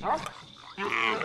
Huh?